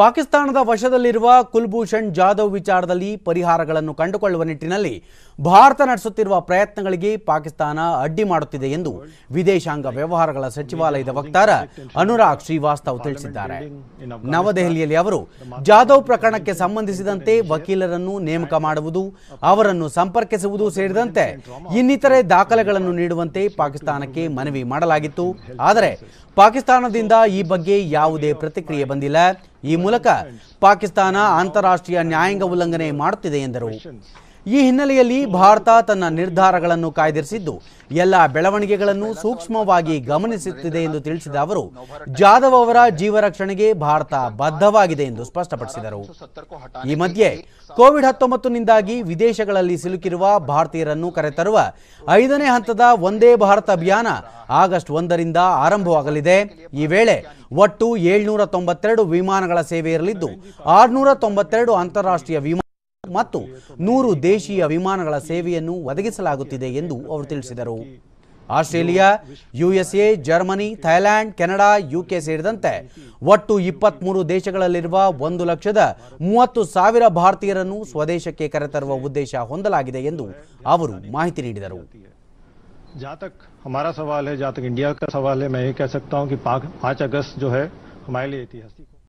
ಪಾಕಿಸ್ತಾನದ ವಶದಲ್ಲಿರುವ ಕುಲ್ಭೂಷಣ್ ಜಾಧವ್ ವಿಚಾರದಲ್ಲಿ ಪರಿಹಾರಗಳನ್ನು ಕಂಡುಕೊಳ್ಳುವ ನಿಟ್ಟಿನಲ್ಲಿ ಭಾರತ ನಡೆಸುತ್ತಿರುವ ಪ್ರಯತ್ನಗಳಿಗೆ ಪಾಕಿಸ್ತಾನ ಅಡ್ಡಿ ಮಾಡುತ್ತಿದೆ ಎಂದು ವಿದೇಶಾಂಗ ವ್ಯವಹಾರಗಳ ಸಚಿವಾಲಯದ ವಕ್ತಾರ ಅನುರಾಗ್ ಶ್ರೀವಾಸ್ತವ್ ತಿಳಿಸಿದ್ದಾರೆ. ನವದೆಹಲಿಯಲ್ಲಿ ಅವರು, ಜಾಧವ್ ಪ್ರಕರಣಕ್ಕೆ ಸಂಬಂಧಿಸಿದಂತೆ ವಕೀಲರನ್ನು ನೇಮಕ ಮಾಡುವುದು, ಅವರನ್ನು ಸಂಪರ್ಕಿಸುವುದು ಸೇರಿದಂತೆ ಇನ್ನಿತರೆ ದಾಖಲೆಗಳನ್ನು ನೀಡುವಂತೆ ಪಾಕಿಸ್ತಾನಕ್ಕೆ ಮನವಿ ಮಾಡಲಾಗಿತ್ತು. ಆದರೆ ಪಾಕಿಸ್ತಾನದಿಂದ ಈ ಬಗ್ಗೆ ಯಾವುದೇ ಪ್ರತಿಕ್ರಿಯೆ ಬಂದಿಲ್ಲ. ಈ ಮೂಲಕ ಪಾಕಿಸ್ತಾನ ಅಂತಾರಾಷ್ಟ್ರೀಯ ನ್ಯಾಯಾಂಗ ಉಲ್ಲಂಘನೆ ಮಾಡುತ್ತಿದೆ ಎಂದರು. ಈ ಹಿನ್ನೆಲೆಯಲ್ಲಿ ಭಾರತ ತನ್ನ ನಿರ್ಧಾರಗಳನ್ನು ಕಾಯ್ದಿರಿಸಿದ್ದು, ಎಲ್ಲ ಬೆಳವಣಿಗೆಗಳನ್ನು ಸೂಕ್ಷ್ಮವಾಗಿ ಗಮನಿಸುತ್ತಿದೆ ಎಂದು ತಿಳಿಸಿದ ಅವರು, ಜಾಧವ್ ಅವರ ಜೀವ ರಕ್ಷಣೆಗೆ ಭಾರತ ಬದ್ಧವಾಗಿದೆ ಎಂದು ಸ್ಪಷ್ಟಪಡಿಸಿದರು. ಈ ಮಧ್ಯೆ ಕೋವಿಡ್ ಹತ್ತೊಂಬತ್ತನಿಂದಾಗಿ ವಿದೇಶಗಳಲ್ಲಿ ಸಿಲುಕಿರುವ ಭಾರತೀಯರನ್ನು ಕರೆತರುವ ಐದನೇ ಹಂತದ ಒಂದೇ ಭಾರತ ಅಭಿಯಾನ ಆಗಸ್ಟ್ ಒಂದರಿಂದ ಆರಂಭವಾಗಲಿದೆ. ಈ ವೇಳೆ ಒಟ್ಟು ಏಳ್ನೂರ ತೊಂಬತ್ತೆರಡು ವಿಮಾನಗಳ ಸೇವೆ ಇರಲಿದ್ದು, ಆರುನೂರ ತೊಂಬತ್ತೆರಡು ಅಂತಾರಾಷ್ಟ್ರೀಯ ವಿಮಾನ ಮತ್ತು ನೂರು ದೇಶೀಯ ವಿಮಾನಗಳ ಸೇವೆಯನ್ನು ಒದಗಿಸಲಾಗುತ್ತಿದೆ ಎಂದು ಅವರು ತಿಳಿಸಿದರು Australia USA Germany Thailand Canada UK ಸೇರಿದಂತೆ ಒಟ್ಟು ಇಪ್ಪತ್ಮೂರು ದೇಶಗಳಲ್ಲಿರುವ ಒಂದು ಲಕ್ಷದ ಮೂವತ್ತು ಸಾವಿರ ಭಾರತೀಯರನ್ನು ಸ್ವದೇಶಕ್ಕೆ ಕರೆತರುವ ಉದ್ದೇಶ ಹೊಂದಲಾಗಿದೆ ಎಂದು ಅವರು ಮಾಹಿತಿ ನೀಡಿದರು जहाँ तक हमारा सवाल है जहाँ तक इंडिया का सवाल है मैं ये कह सकता हूँ कि पाँच अगस्त जो है हमारे लिए ऐतिहासिक